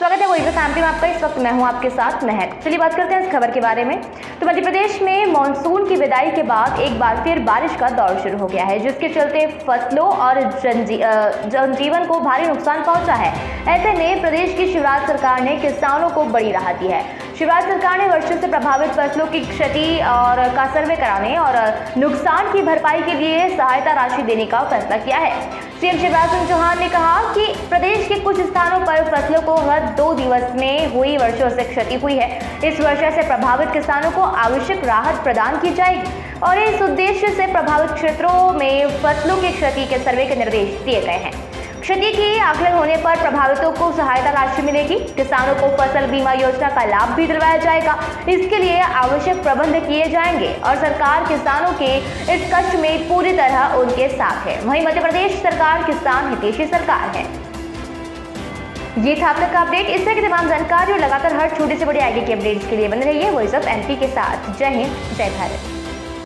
स्वागत है वही फैमिली में आपका। इस वक्त मैं हूँ आपके साथ महक। चलिए बात करते हैं इस खबर के बारे में। तो मध्य प्रदेश में मानसून की विदाई के बाद एक बार फिर बारिश का दौर शुरू हो गया है, जिसके चलते फ़सलों और जनजी जनजीवन को भारी नुकसान पहुँचा है। ऐसे में प्रदेश की शिवराज सरकार ने किसानों को बड़ी राहत दी है। शिवराज सरकार ने वर्षों से प्रभावित फ़सलों की क्षति और का सर्वे कराने और नुकसान की भरपाई के लिए सहायता राशि देने का फैसला किया है। सीएम शिवराज सिंह चौहान ने कहा कि प्रदेश के कुछ स्थानों पर फ़सलों को हर दो दिवस में हुई वर्षों से क्षति हुई है। इस वर्षा से प्रभावित किसानों को आवश्यक राहत प्रदान की जाएगी और इस उद्देश्य से प्रभावित क्षेत्रों में फ़सलों की क्षति के सर्वे के निर्देश दिए गए हैं। क्षति की आकलन होने पर प्रभावितों को सहायता राशि मिलेगी। किसानों को फ़सल बीमा योजना का लाभ भी दिलवाया जाएगा। इसके लिए आवश्यक प्रबंध किए जाएँगे और सरकार किसानों के इस कष्ट में पूरी तरह उनके साथ है। वहीं मध्य प्रदेश सरकार किसान हितेशी सरकार है। ये था आपका का अपडेट। इस तरह की तमाम जानकारी और लगातार हर छोटे से बड़ी आगे की अपडेट्स के लिए बने रहिए। वॉइस ऑफ़ एमपी के साथ। जय हिंद, जय भारत।